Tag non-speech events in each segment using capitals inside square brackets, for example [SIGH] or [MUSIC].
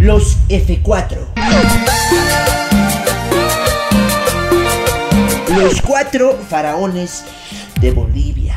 Los F4. Los cuatro faraones de Bolivia.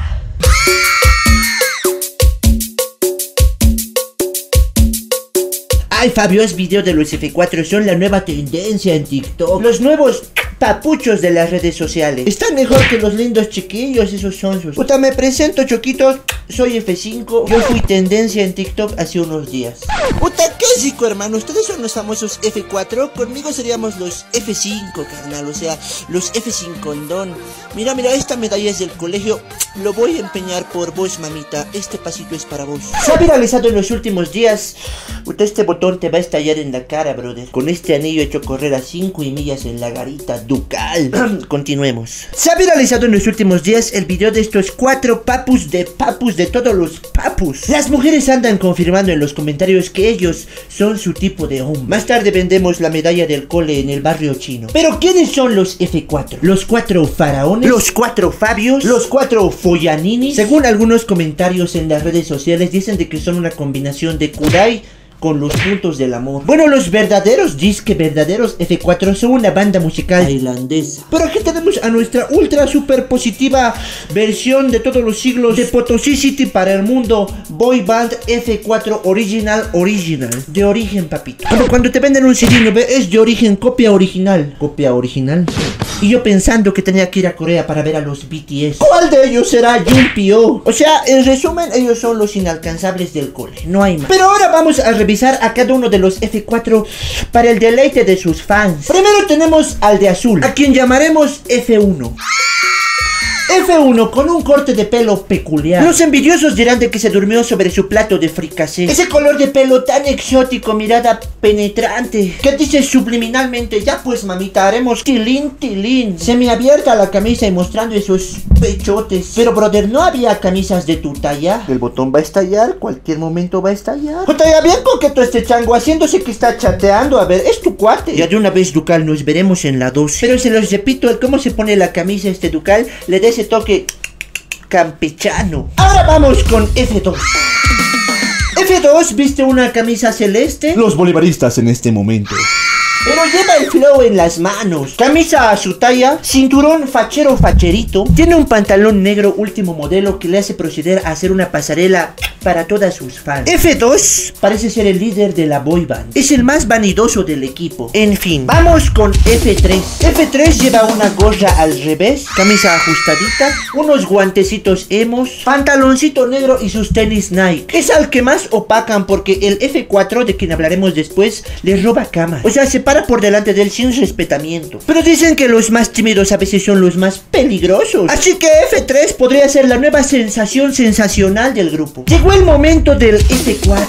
Ay, Fabio, es video de los F4 son la nueva tendencia en TikTok. Los nuevos papuchos de las redes sociales. Están mejor que los lindos chiquillos, esos son sus. Puta, me presento, choquitos. Soy F5. Yo fui tendencia en TikTok hace unos días. Puta, qué chico, hermano. Ustedes son los famosos F4. Conmigo seríamos los F5, carnal. O sea, los F5 don. Mira, mira, esta medalla es del colegio. Lo voy a empeñar por vos, mamita. Este pasito es para vos. Se ha viralizado en los últimos días. Este botón te va a estallar en la cara, brother. Con este anillo hecho correr a 5 y millas en la garita ducal. [CLEARS THROAT] Continuemos. Se ha viralizado en los últimos días el video de estos cuatro papus de papus de todos los papus. Las mujeres andan confirmando en los comentarios que ellos son su tipo de hombre. Más tarde vendemos la medalla del cole en el barrio chino. Pero ¿quiénes son los F4? ¿Los cuatro faraones? ¿Los cuatro Fabios? ¿Los cuatro Foyanini? Según algunos comentarios en las redes sociales dicen de que son una combinación de Kudai con los puntos del amor. Bueno, los verdaderos disque verdaderos F4 son una banda musical tailandesa. Pero aquí tenemos a nuestra ultra super positiva versión de todos los siglos de Potosí City para el mundo Boy Band F4 Original Original. De origen, papito. Cuando te venden un CD, ¿no? es de origen copia original. Copia original. Y yo pensando que tenía que ir a Corea para ver a los BTS. ¿Cuál de ellos será Junpyo? O sea, en resumen, ellos son los inalcanzables del cole. No hay más. Pero ahora vamos a revisar a cada uno de los F4 para el deleite de sus fans. Primero tenemos al de azul, a quien llamaremos F1. F1 con un corte de pelo peculiar. Los envidiosos dirán de que se durmió sobre su plato de fricasé. Ese color de pelo tan exótico, mirada penetrante, que dice subliminalmente, ya pues mamita, haremos tilín, tilín. Semiabierta la camisa y mostrando esos pechotes. Pero brother, ¿no había camisas de tu talla? El botón va a estallar, cualquier momento va a estallar. Puta, ya bien coqueto este chango, haciéndose que está chateando. A ver, es tu cuate. Ya de una vez, Ducal, nos veremos en la 2. Pero se los repito, el cómo se pone la camisa este Ducal, le da ese toque campechano. Ahora vamos con F2. F2 viste una camisa celeste. Los bolivaristas en este momento. Pero lleva el flow en las manos. Camisa a su talla, cinturón fachero facherito. Tiene un pantalón negro último modelo que le hace proceder a hacer una pasarela para todas sus fans. F2 parece ser el líder de la boy band. Es el más vanidoso del equipo. En fin, vamos con F3. F3 lleva una gorra al revés, camisa ajustadita, unos guantecitos emos, pantaloncito negro y sus tenis Nike. Es al que más opacan porque el F4, de quien hablaremos después, le roba camas. O sea, se por delante del sin respetamiento. Pero dicen que los más tímidos a veces son los más peligrosos. Así que F3 podría ser la nueva sensación sensacional del grupo. Llegó el momento del F4.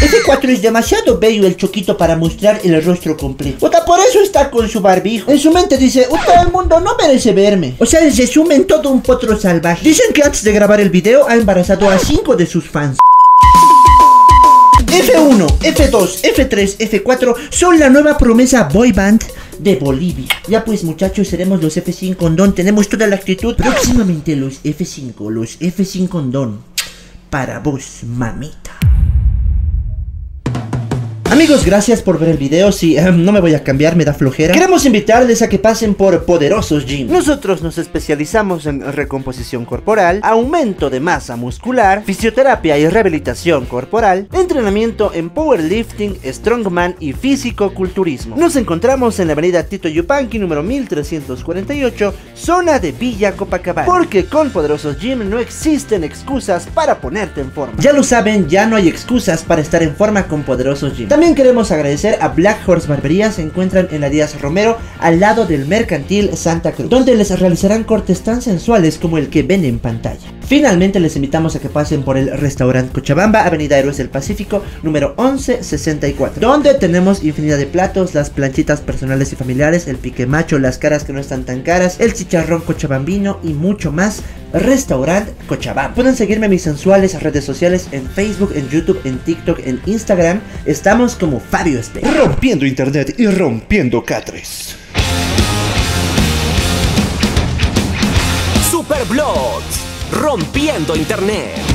F4 es demasiado bello el choquito para mostrar el rostro completo. Ota, por eso está con su barbijo. En su mente dice, todo el mundo no merece verme. O sea, se sumen todo un potro salvaje. Dicen que antes de grabar el video ha embarazado a 5 de sus fans. F1, F2, F3, F4 son la nueva promesa boy band de Bolivia. Ya pues muchachos, seremos los F5 con Don. Tenemos toda la actitud. Próximamente los F5, los F5 con Don. Para vos, mamita. Amigos, gracias por ver el video. Si no me voy a cambiar, me da flojera. Queremos invitarles a que pasen por Poderosos Gym. Nosotros nos especializamos en recomposición corporal, aumento de masa muscular, fisioterapia y rehabilitación corporal, entrenamiento en powerlifting, strongman y físico-culturismo. Nos encontramos en la avenida Tito Yupanqui, número 1348, zona de Villa Copacabana. Porque con Poderosos Gym no existen excusas para ponerte en forma. Ya lo saben, ya no hay excusas para estar en forma con Poderosos Gym. También queremos agradecer a Black Horse Barbería, se encuentran en la Díaz Romero, al lado del Mercantil Santa Cruz, donde les realizarán cortes tan sensuales como el que ven en pantalla. Finalmente les invitamos a que pasen por el restaurante Cochabamba, Avenida Héroes del Pacífico, número 1164, donde tenemos infinidad de platos, las planchitas personales y familiares, el pique macho, las caras que no están tan caras, el chicharrón cochabambino y mucho más. Restaurant Cochabamba. Pueden seguirme en mis sensuales redes sociales en Facebook, en YouTube, en TikTok, en Instagram. Estamos como Fabio Espe. Rompiendo internet y rompiendo catres. Superblogs. Rompiendo internet.